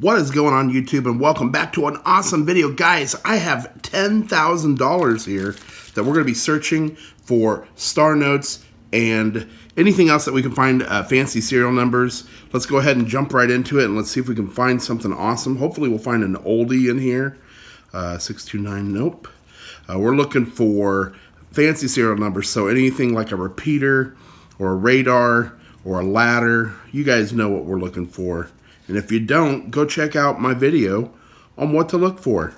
What is going on YouTube and welcome back to an awesome video. Guys, I have $10,000 here that we're going to be searching for star notes and anything else that we can find uh, fancy serial numbers. Let's go ahead and jump right into it and let's see if we can find something awesome. Hopefully we'll find an oldie in here. Uh, 629, nope. Uh, we're looking for fancy serial numbers, so anything like a repeater or a radar or a ladder, you guys know what we're looking for. And if you don't, go check out my video on what to look for.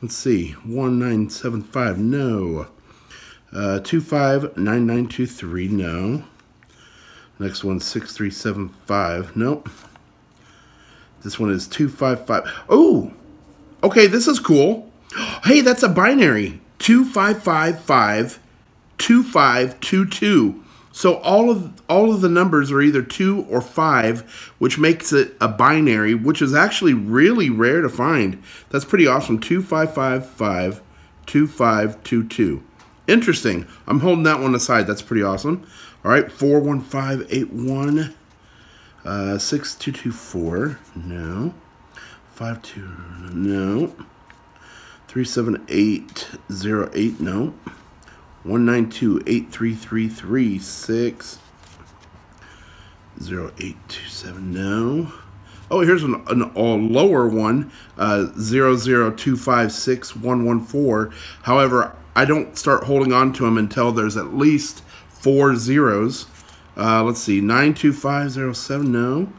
Let's see, 1975, no. Uh, 259923, no. Next one, 6375, nope. This one is 255. Oh, okay, this is cool. Hey, that's a binary. 2555 2522. So all of all of the numbers are either 2 or 5, which makes it a binary, which is actually really rare to find. That's pretty awesome. 2555 2522. Interesting. I'm holding that one aside. That's pretty awesome. All right, 41581 uh 6224. No. 52 no. 37808 no. 192-8333-6 0827 no oh here's an, an a lower one uh 00256 however i don't start holding on to them until there's at least four zeros. Uh let's see 92507 no.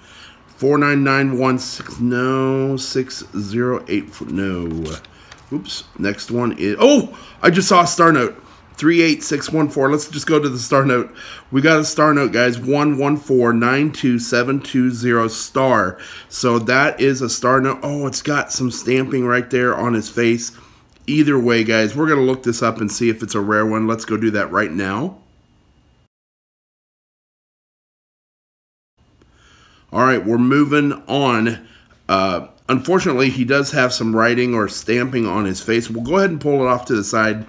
49916 no. 608 no. Oops next one is oh i just saw a star note 38614. Let's just go to the star note. We got a star note, guys. 11492720 star. So that is a star note. Oh, it's got some stamping right there on his face. Either way, guys, we're going to look this up and see if it's a rare one. Let's go do that right now. All right, we're moving on. Uh, unfortunately, he does have some writing or stamping on his face. We'll go ahead and pull it off to the side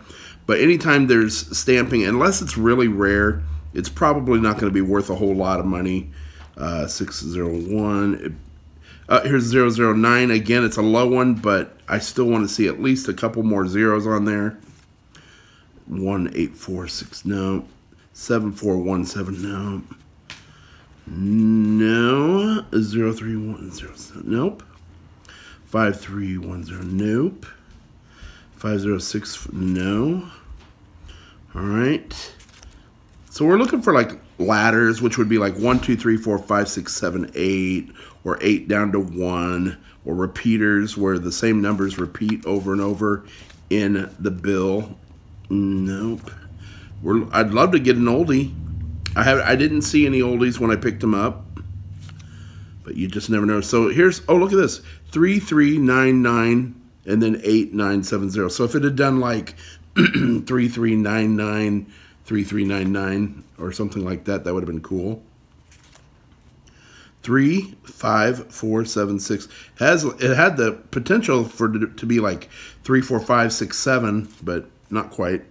but anytime there's stamping, unless it's really rare, it's probably not going to be worth a whole lot of money. Uh, 601. Uh, here's 009. Again, it's a low one, but I still want to see at least a couple more zeros on there. 1846, no. 7417, no. No. 0310, nope. 5310, nope. 506, no. All right. So we're looking for like ladders, which would be like 1, 2, 3, 4, 5, 6, 7, 8, or 8 down to 1, or repeaters where the same numbers repeat over and over in the bill. Nope. We're, I'd love to get an oldie. I have I didn't see any oldies when I picked them up. But you just never know. So here's oh look at this. 3399 and then 8970. So if it had done like 3399 3399 or something like that that would have been cool. three five four seven six has it had the potential for to be like three four five six seven but not quite.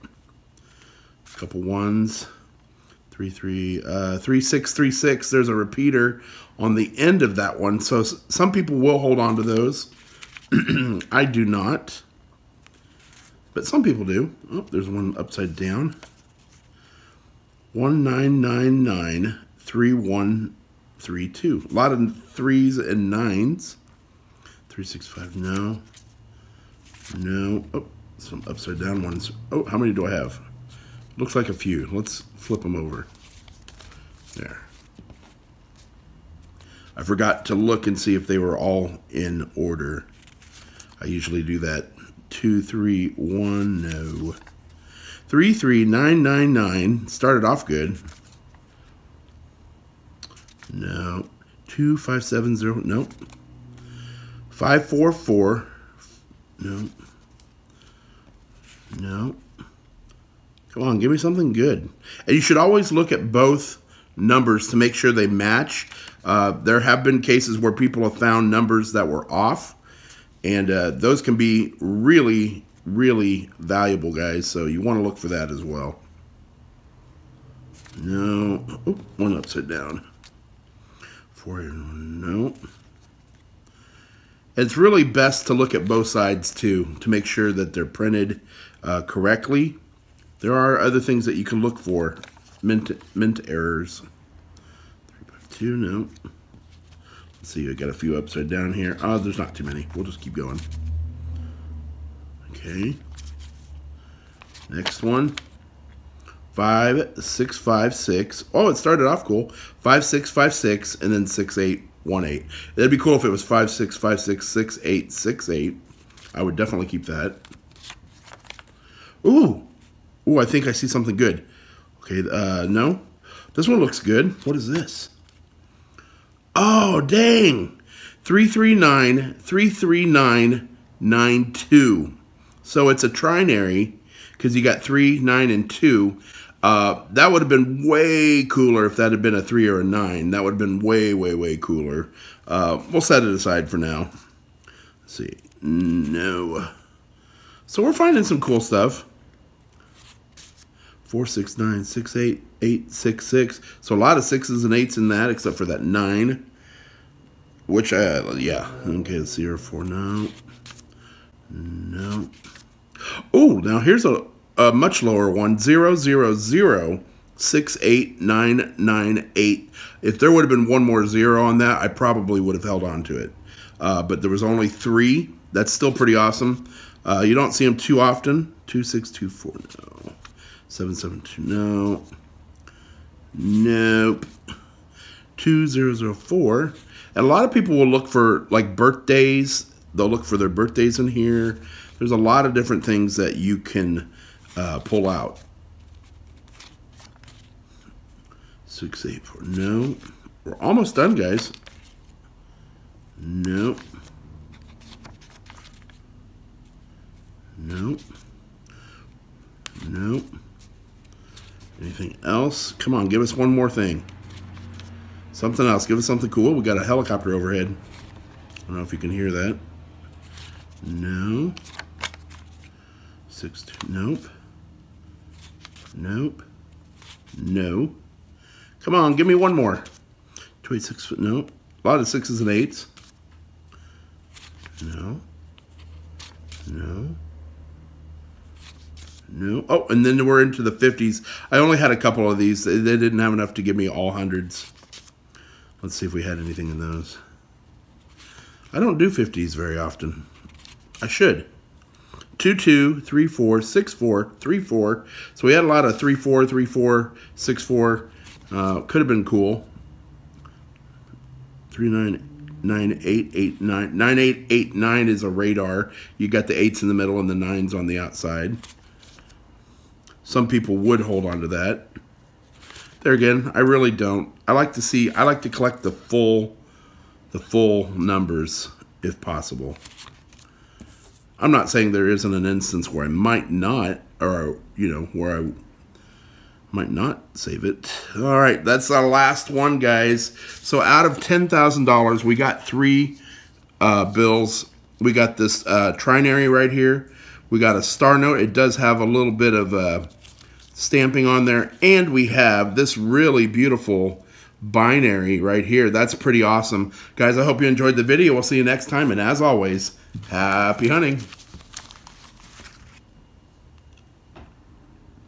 A couple ones. three three uh three six three six. There's a repeater on the end of that one so some people will hold on to those i do not but some people do. Oh, there's one upside down. 19993132. A lot of threes and nines. 365, no. No. Oh, some upside down ones. Oh, how many do I have? Looks like a few. Let's flip them over. There. I forgot to look and see if they were all in order. I usually do that two, three, one, no. Three, three, nine, nine, nine. Started off good. No. Two, five, seven, zero. Nope. Five, four, four. No. No. Come on, give me something good. And you should always look at both numbers to make sure they match. Uh, there have been cases where people have found numbers that were off and uh, those can be really, really valuable, guys. So you want to look for that as well. No, oh, one upside down. Four, no. It's really best to look at both sides too to make sure that they're printed uh, correctly. There are other things that you can look for. Mint, mint errors. 3 by two, no. Let's see, I got a few upside down here. Oh, there's not too many. We'll just keep going. Okay. Next one. Five, six, five, six. Oh, it started off cool. Five, six, five, six, and then six, eight, one eight. It'd be cool if it was five six five six six eight six eight. I would definitely keep that. Ooh, ooh! I think I see something good. Okay, uh, no, this one looks good. What is this? Oh, dang! 339-339-92. So it's a trinary because you got three, nine, and two. Uh, that would have been way cooler if that had been a three or a nine. That would have been way, way, way cooler. Uh, we'll set it aside for now. Let's see. No. So we're finding some cool stuff. Four, six, nine, six, eight, eight, six, six. So a lot of sixes and eights in that, except for that nine. Which, uh, yeah. Okay, zero, four, no. No. Oh, now here's a a much lower one, zero zero zero six eight nine nine eight. If there would have been one more zero on that, I probably would have held on to it. Uh, but there was only three. That's still pretty awesome. Uh, you don't see them too often. Two six two four no. Seven seven two no. Nope. Two zero zero four. And a lot of people will look for like birthdays. They'll look for their birthdays in here. There's a lot of different things that you can uh, pull out. Six, eight, four. No. We're almost done, guys. Nope. Nope. Nope. Anything else? Come on, give us one more thing. Something else. Give us something cool. We got a helicopter overhead. I don't know if you can hear that. No. Six, nope. Nope. No. Come on, give me one more. Two, eight, six, nope. A lot of sixes and eights. No. No. No. Oh, and then we're into the 50s. I only had a couple of these. They didn't have enough to give me all hundreds. Let's see if we had anything in those. I don't do 50s very often. I should. 2 2, 3 4, 6 4, 3 4. So we had a lot of 3 4, 3 4, 6 4. Uh, could have been cool. 3 9, 9 8, 8 9. 9 8, 8 9 is a radar. You got the 8s in the middle and the 9s on the outside. Some people would hold on to that. There again, I really don't. I like to see, I like to collect the full, the full numbers if possible. I'm not saying there isn't an instance where I might not, or, you know, where I might not save it. All right, that's our last one, guys. So out of $10,000, we got three uh, bills. We got this uh, trinary right here. We got a star note. It does have a little bit of uh, stamping on there. And we have this really beautiful binary right here. That's pretty awesome. Guys, I hope you enjoyed the video. We'll see you next time. And as always, Happy hunting.